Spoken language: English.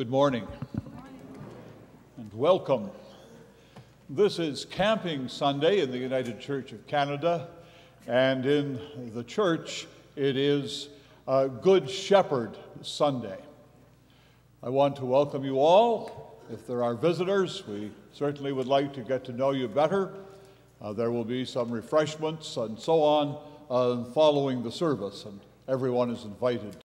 Good morning and welcome. This is Camping Sunday in the United Church of Canada, and in the church it is uh, Good Shepherd Sunday. I want to welcome you all. If there are visitors, we certainly would like to get to know you better. Uh, there will be some refreshments and so on uh, following the service, and everyone is invited